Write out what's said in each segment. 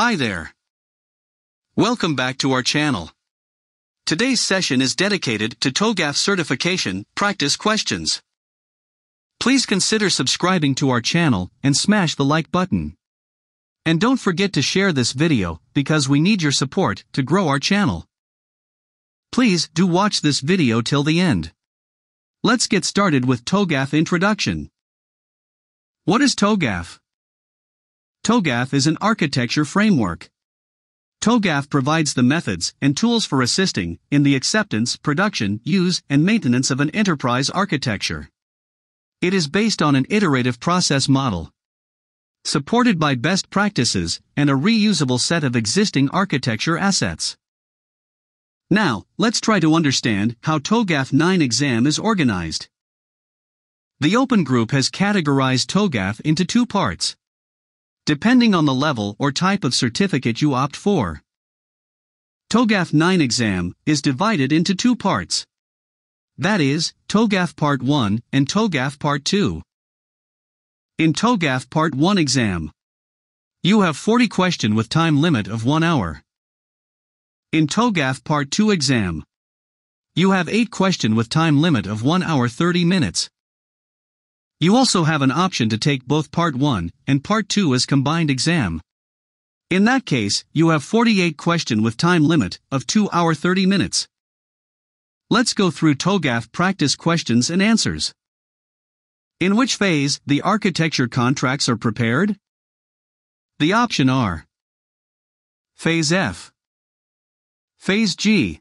Hi there. Welcome back to our channel. Today's session is dedicated to TOGAF certification practice questions. Please consider subscribing to our channel and smash the like button. And don't forget to share this video because we need your support to grow our channel. Please do watch this video till the end. Let's get started with TOGAF introduction. What is TOGAF? TOGAF is an architecture framework. TOGAF provides the methods and tools for assisting in the acceptance, production, use, and maintenance of an enterprise architecture. It is based on an iterative process model. Supported by best practices and a reusable set of existing architecture assets. Now, let's try to understand how TOGAF 9 exam is organized. The Open Group has categorized TOGAF into two parts. Depending on the level or type of certificate you opt for. TOGAF 9 exam is divided into two parts. That is, TOGAF Part 1 and TOGAF Part 2. In TOGAF Part 1 exam, you have 40 question with time limit of 1 hour. In TOGAF Part 2 exam, you have 8 question with time limit of 1 hour 30 minutes. You also have an option to take both Part 1 and Part 2 as combined exam. In that case, you have 48 question with time limit of 2 hour 30 minutes. Let's go through TOGAF practice questions and answers. In which phase the architecture contracts are prepared? The option are Phase F Phase G.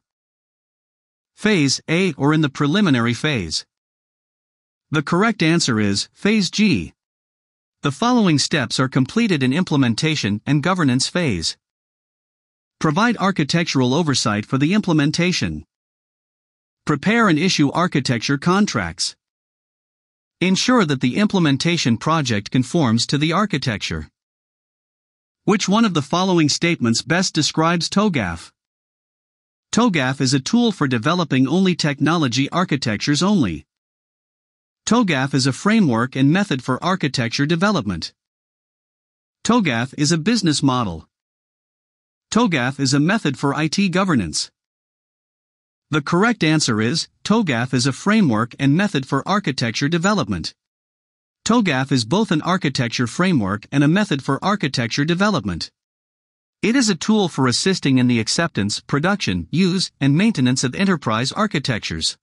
Phase A or in the preliminary phase. The correct answer is Phase G. The following steps are completed in implementation and governance phase. Provide architectural oversight for the implementation. Prepare and issue architecture contracts. Ensure that the implementation project conforms to the architecture. Which one of the following statements best describes TOGAF? TOGAF is a tool for developing only technology architectures only. TOGAF is a framework and method for architecture development. TOGAF is a business model. TOGAF is a method for IT governance. The correct answer is TOGAF is a framework and method for architecture development. TOGAF is both an architecture framework and a method for architecture development. It is a tool for assisting in the acceptance, production, use, and maintenance of enterprise architectures.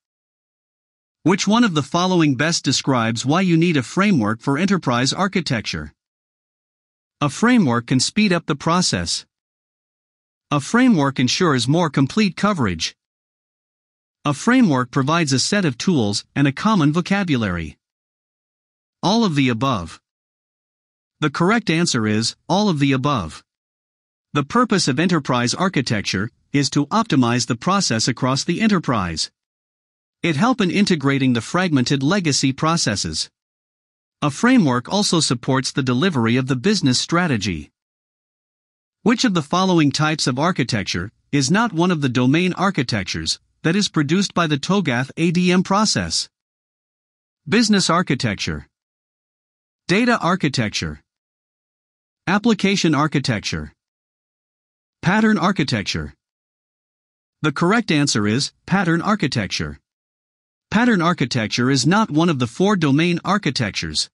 Which one of the following best describes why you need a framework for enterprise architecture? A framework can speed up the process. A framework ensures more complete coverage. A framework provides a set of tools and a common vocabulary. All of the above. The correct answer is all of the above. The purpose of enterprise architecture is to optimize the process across the enterprise. It help in integrating the fragmented legacy processes. A framework also supports the delivery of the business strategy. Which of the following types of architecture is not one of the domain architectures that is produced by the TOGAF ADM process? Business architecture, data architecture, application architecture. Pattern architecture. The correct answer is pattern architecture. Pattern architecture is not one of the four domain architectures.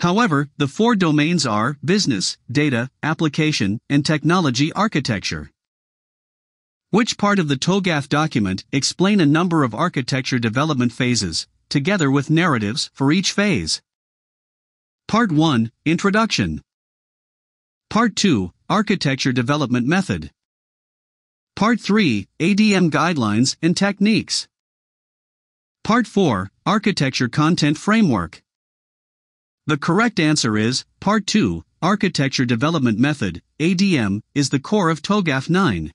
However, the four domains are business, data, application, and technology architecture. Which part of the TOGAF document explain a number of architecture development phases, together with narratives for each phase? Part 1 Introduction. Part 2 Architecture Development Method. Part 3 ADM Guidelines and Techniques. Part 4 Architecture Content Framework. The correct answer is Part 2 Architecture Development Method ADM is the core of TOGAF 9.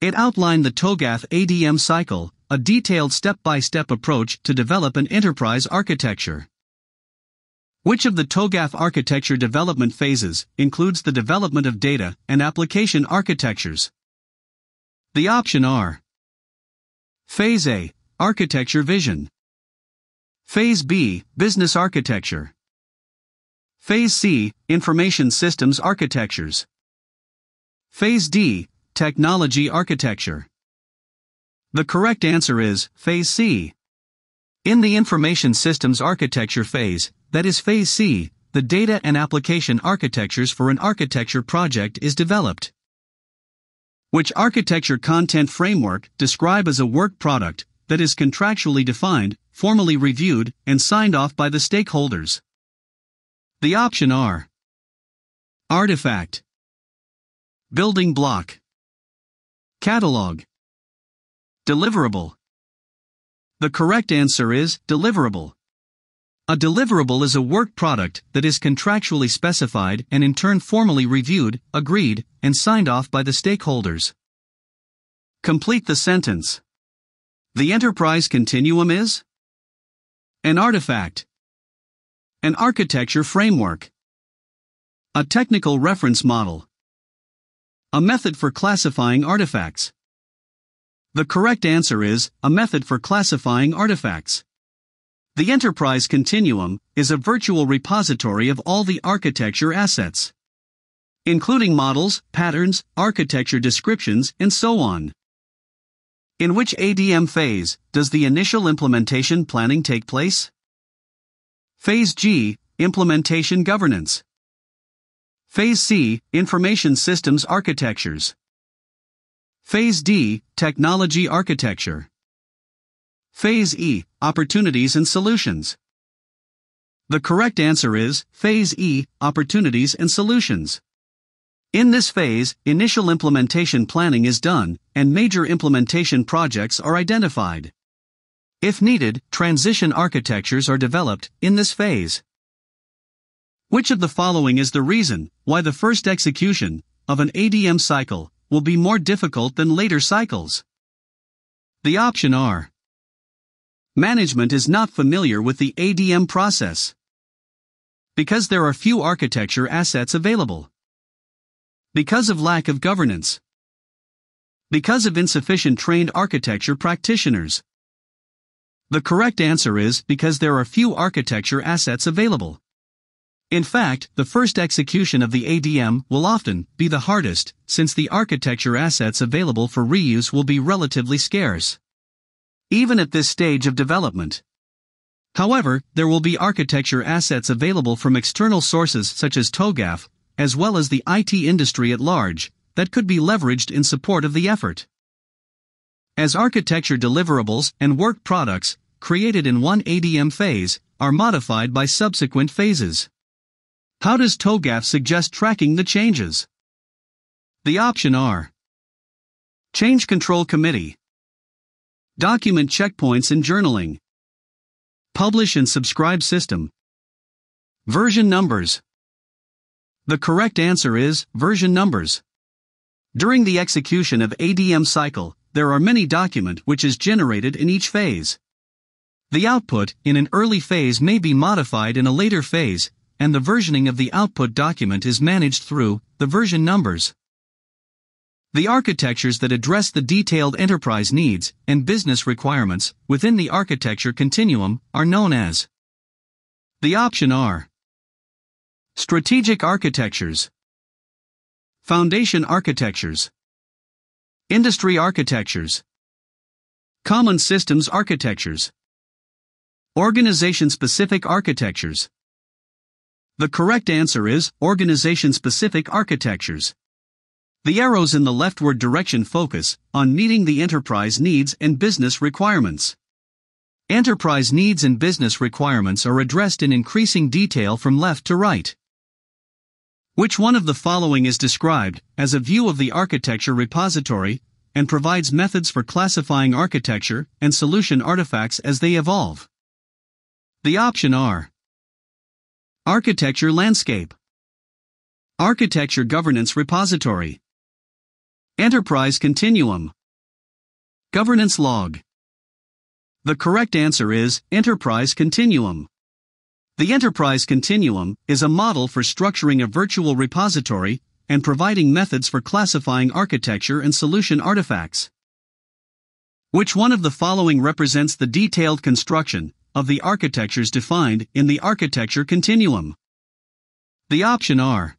It outlined the TOGAF ADM cycle, a detailed step by step approach to develop an enterprise architecture. Which of the TOGAF architecture development phases includes the development of data and application architectures? The option are Phase A Architecture Vision Phase B Business Architecture Phase C Information Systems Architectures Phase D, Technology Architecture. The correct answer is Phase C. In the Information Systems Architecture phase, that is Phase C, the data and application architectures for an architecture project is developed. Which architecture content framework describe as a work product that is contractually defined, formally reviewed, and signed off by the stakeholders. The option are Artifact Building block Catalog Deliverable The correct answer is deliverable. A deliverable is a work product that is contractually specified and in turn formally reviewed, agreed, and signed off by the stakeholders. Complete the sentence. The enterprise continuum is an artifact, an architecture framework, a technical reference model, a method for classifying artifacts. The correct answer is a method for classifying artifacts. The enterprise continuum is a virtual repository of all the architecture assets, including models, patterns, architecture descriptions, and so on. In which ADM phase does the initial implementation planning take place? Phase G, Implementation Governance. Phase C, Information Systems Architectures. Phase D, Technology Architecture. Phase E, Opportunities and Solutions. The correct answer is Phase E, Opportunities and Solutions. In this phase, initial implementation planning is done, and major implementation projects are identified. If needed, transition architectures are developed in this phase. Which of the following is the reason why the first execution of an ADM cycle will be more difficult than later cycles? The option are Management is not familiar with the ADM process. Because there are few architecture assets available. Because of lack of governance. Because of insufficient trained architecture practitioners. The correct answer is because there are few architecture assets available. In fact, the first execution of the ADM will often be the hardest, since the architecture assets available for reuse will be relatively scarce. Even at this stage of development. However, there will be architecture assets available from external sources such as TOGAF, as well as the IT industry at large, that could be leveraged in support of the effort. As architecture deliverables and work products, created in one ADM phase, are modified by subsequent phases. How does TOGAF suggest tracking the changes? The option are Change Control Committee, Document checkpoints and journaling, Publish and subscribe system, Version numbers. The correct answer is version numbers. During the execution of ADM cycle, there are many document which is generated in each phase. The output in an early phase may be modified in a later phase and the versioning of the output document is managed through the version numbers. The architectures that address the detailed enterprise needs and business requirements within the architecture continuum are known as the option are Strategic architectures, Foundation architectures, Industry architectures, Common systems architectures, Organization specific architectures. The correct answer is organization specific architectures. The arrows in the leftward direction focus on meeting the enterprise needs and business requirements. Enterprise needs and business requirements are addressed in increasing detail from left to right. Which one of the following is described as a view of the architecture repository and provides methods for classifying architecture and solution artifacts as they evolve? The option are Architecture Landscape Architecture Governance Repository Enterprise Continuum Governance Log The correct answer is Enterprise Continuum. The Enterprise Continuum is a model for structuring a virtual repository and providing methods for classifying architecture and solution artifacts. Which one of the following represents the detailed construction of the architectures defined in the architecture continuum. The option are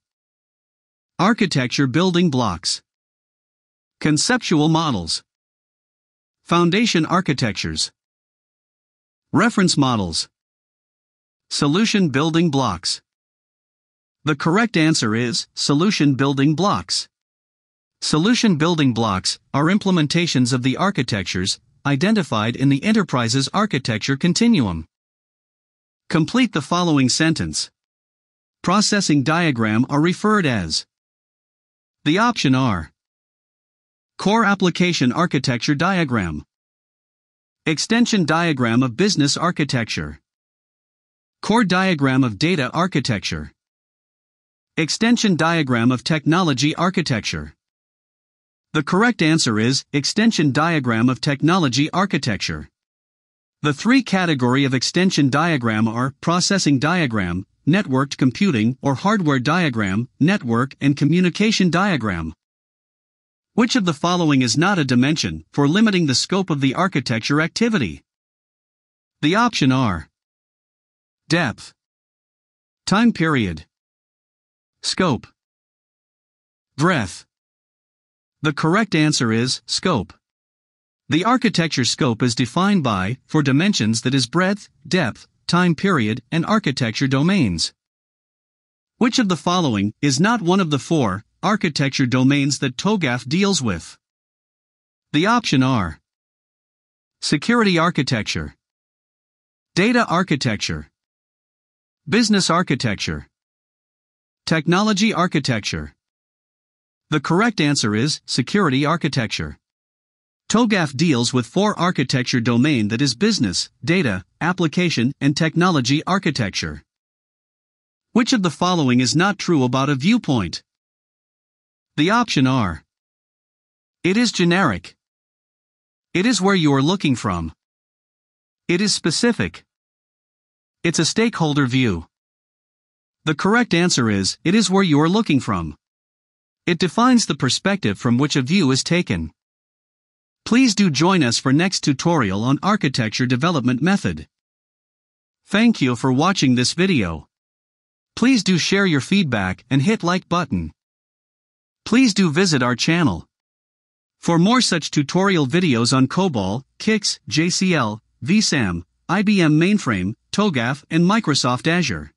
Architecture building blocks. Conceptual models. Foundation architectures. Reference models. Solution building blocks. The correct answer is solution building blocks. Solution building blocks are implementations of the architectures identified in the enterprise's architecture continuum. Complete the following sentence. Processing diagram are referred as. The option are Core Application Architecture Diagram Extension Diagram of Business Architecture Core Diagram of Data Architecture Extension Diagram of Technology Architecture The correct answer is Extension Diagram of Technology Architecture. The three category of extension diagram are processing diagram, networked computing or hardware diagram, network and communication diagram. Which of the following is not a dimension for limiting the scope of the architecture activity? The option are depth, time period, scope, breadth. The correct answer is scope. The architecture scope is defined by, four dimensions that is breadth, depth, time period, and architecture domains. Which of the following is not one of the four architecture domains that TOGAF deals with. The option are Security Architecture, Data Architecture, Business Architecture, Technology Architecture. The correct answer is Security Architecture. TOGAF deals with four architecture domain that is business, data, application, and technology architecture. Which of the following is not true about a viewpoint? The option are It is generic. It is where you are looking from. It is specific. It's a stakeholder view. The correct answer is It is where you are looking from. It defines the perspective from which a view is taken. Please do join us for next tutorial on architecture development method. Thank you for watching this video. Please do share your feedback and hit like button. Please do visit our channel. For more such tutorial videos on COBOL, CICS, JCL, VSAM, IBM Mainframe, TOGAF, and Microsoft Azure.